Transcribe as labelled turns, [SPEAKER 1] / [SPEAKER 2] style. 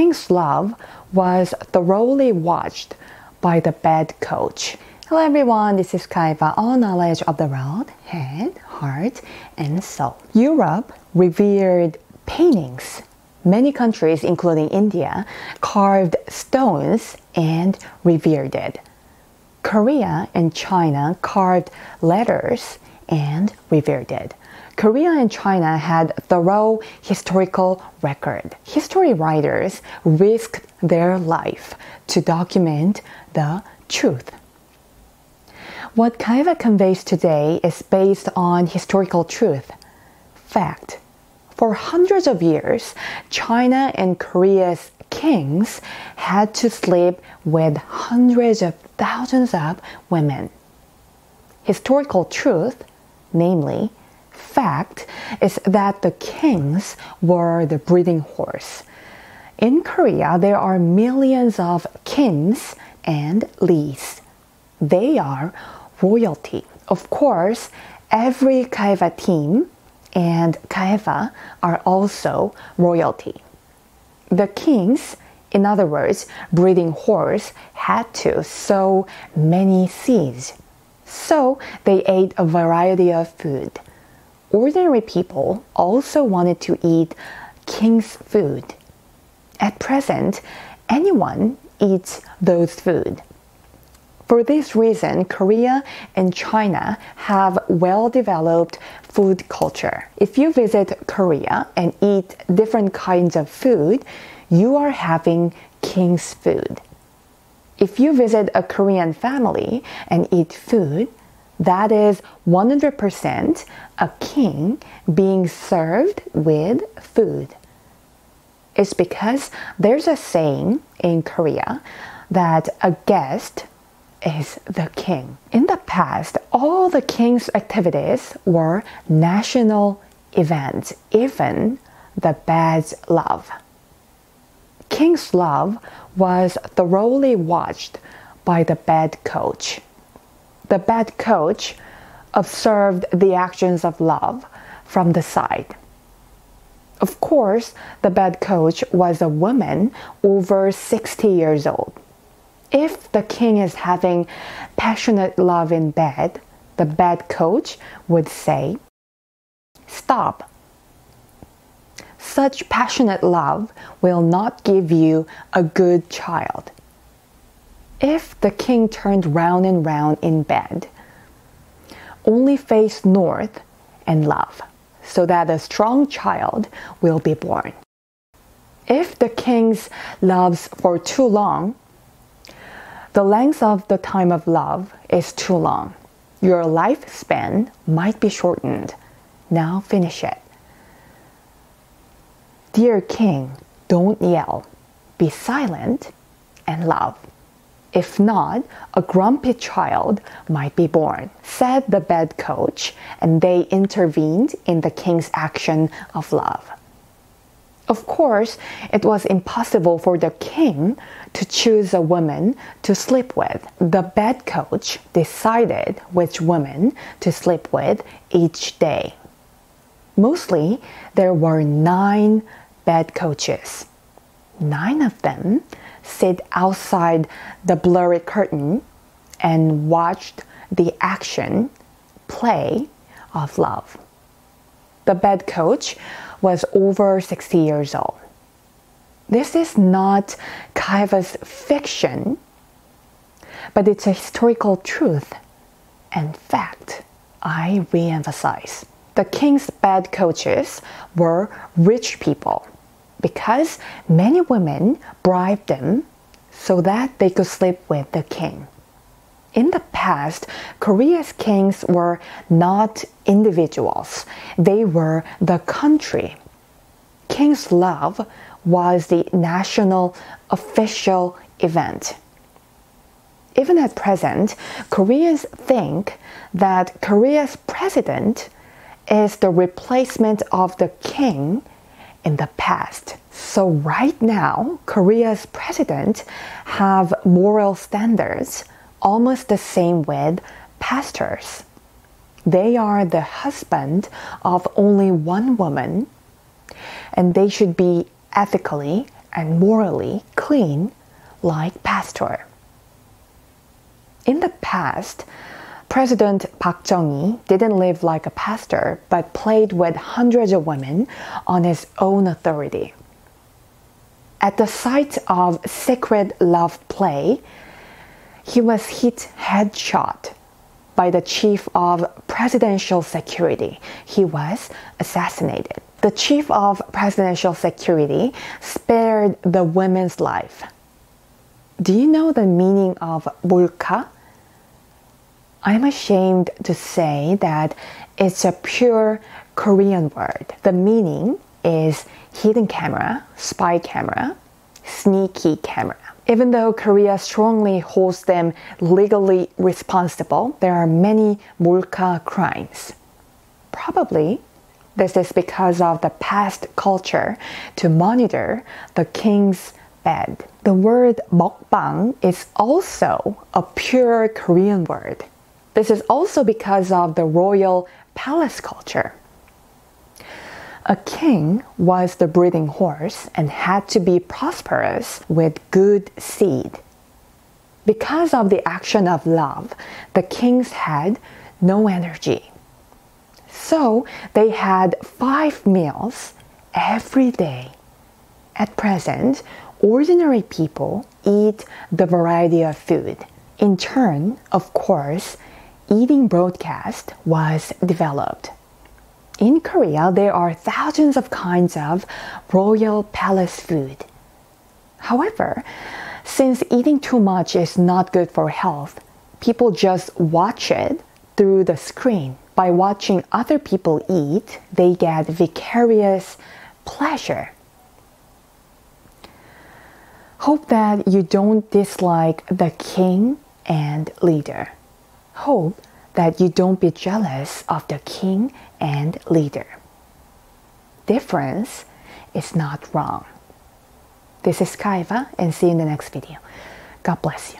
[SPEAKER 1] King's love was thoroughly watched by the bad coach. Hello everyone, this is KAHEVA, all knowledge of the world, head, heart, and soul. Europe revered paintings. Many countries, including India, carved stones and revered it. Korea and China carved letters and revered it. Korea and China had thorough historical record. History writers risked their life to document the truth. What KAHEVA conveys today is based on historical truth, fact. For hundreds of years, China and Korea's kings had to sleep with hundreds of thousands of women. Historical truth, namely, fact is that the kings were the breeding horse. In Korea, there are millions of kings and Lees. They are royalty. Of course, every KAHEVA team and KAHEVA are also royalty. The kings, in other words, breeding horse, had to sow many seeds. So they ate a variety of food ordinary people also wanted to eat king's food. At present, anyone eats those food. For this reason, Korea and China have well developed food culture. If you visit Korea and eat different kinds of food, you are having king's food. If you visit a Korean family and eat food, that is 100% a king being served with food. It's because there's a saying in Korea that a guest is the king. In the past, all the king's activities were national events, even the bad's love. King's love was thoroughly watched by the bad coach the bad coach observed the actions of love from the side. Of course, the bad coach was a woman over 60 years old. If the king is having passionate love in bed, the bad coach would say, Stop. Such passionate love will not give you a good child if the king turned round and round in bed, only face north and love, so that a strong child will be born. If the king loves for too long, the length of the time of love is too long. Your lifespan might be shortened. Now finish it. Dear king, don't yell. Be silent and love. If not, a grumpy child might be born, said the bed coach, and they intervened in the king's action of love. Of course, it was impossible for the king to choose a woman to sleep with. The bed coach decided which woman to sleep with each day. Mostly, there were nine bed coaches. Nine of them sit outside the blurry curtain and watched the action play of love. The bed coach was over 60 years old. This is not KAHEVA's fiction, but it's a historical truth and fact I re-emphasize. The king's bed coaches were rich people because many women bribed them so that they could sleep with the king. In the past, Korea's kings were not individuals, they were the country. King's love was the national official event. Even at present, Koreans think that Korea's president is the replacement of the king in the past. So right now, Korea's president have moral standards almost the same with pastors. They are the husband of only one woman and they should be ethically and morally clean like pastor. In the past, President Park Chung-hee didn't live like a pastor but played with hundreds of women on his own authority. At the site of sacred love play, he was hit headshot by the chief of presidential security. He was assassinated. The chief of presidential security spared the woman's life. Do you know the meaning of 몰카? I'm ashamed to say that it's a pure Korean word. The meaning is hidden camera, spy camera, sneaky camera. Even though Korea strongly holds them legally responsible, there are many 몰카 crimes. Probably this is because of the past culture to monitor the king's bed. The word mukbang is also a pure Korean word. This is also because of the royal palace culture. A king was the breeding horse and had to be prosperous with good seed. Because of the action of love, the kings had no energy. So they had five meals every day. At present, ordinary people eat the variety of food. In turn, of course, eating broadcast was developed. In Korea, there are thousands of kinds of royal palace food. However, since eating too much is not good for health, people just watch it through the screen. By watching other people eat, they get vicarious pleasure. Hope that you don't dislike the king and leader hope that you don't be jealous of the king and leader. Difference is not wrong. This is KAHEVA and see you in the next video. God bless you.